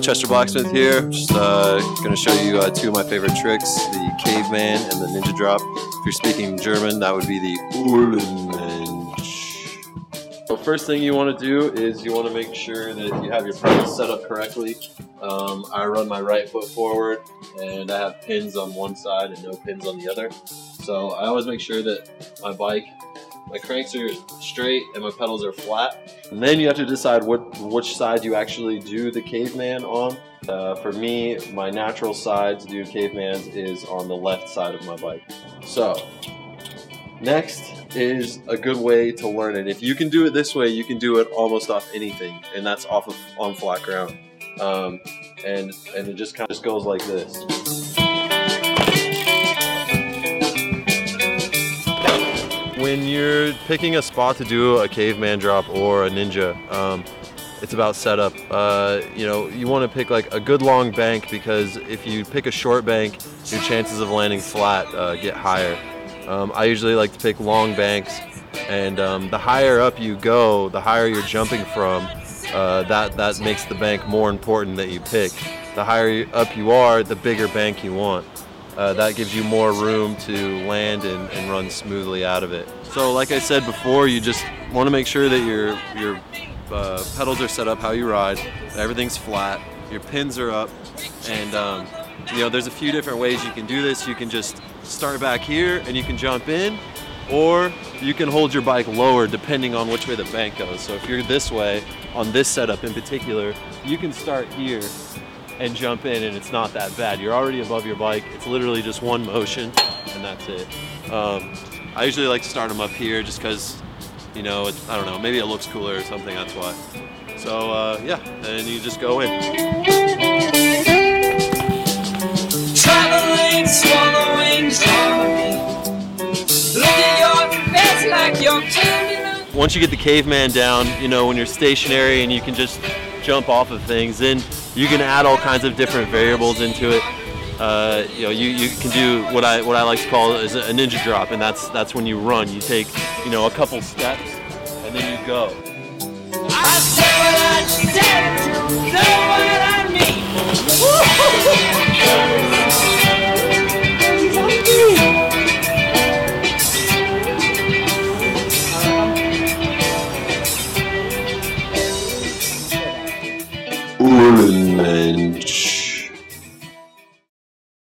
Chester Blacksmith here. Just uh, going to show you uh, two of my favorite tricks, the caveman and the ninja drop. If you're speaking German, that would be the Uhlenmensch. So first thing you want to do is you want to make sure that you have your pedals set up correctly. Um, I run my right foot forward and I have pins on one side and no pins on the other. So I always make sure that my bike my cranks are straight and my pedals are flat. And then you have to decide what which side you actually do the caveman on. Uh, for me, my natural side to do cavemans is on the left side of my bike. So, next is a good way to learn it. If you can do it this way, you can do it almost off anything, and that's off of on flat ground. Um, and and it just kind of just goes like this. When you're picking a spot to do a caveman drop or a ninja, um, it's about setup. Uh, you know, you want to pick like a good long bank because if you pick a short bank, your chances of landing flat uh, get higher. Um, I usually like to pick long banks, and um, the higher up you go, the higher you're jumping from. Uh, that that makes the bank more important that you pick. The higher up you are, the bigger bank you want uh, that gives you more room to land and, and run smoothly out of it. So like I said before, you just want to make sure that your, your uh, pedals are set up how you ride, everything's flat, your pins are up, and um, you know there's a few different ways you can do this. You can just start back here and you can jump in, or you can hold your bike lower depending on which way the bank goes. So if you're this way, on this setup in particular, you can start here and jump in and it's not that bad. You're already above your bike. It's literally just one motion and that's it. Um, I usually like to start them up here just because, you know, it, I don't know, maybe it looks cooler or something, that's why. So uh, yeah, and you just go in. Traveling, swallowing, like Once you get the caveman down, you know, when you're stationary and you can just jump off of things, then you can add all kinds of different variables into it. Uh, you know, you, you can do what I what I like to call is a ninja drop, and that's that's when you run. You take you know a couple steps, and then you go. orange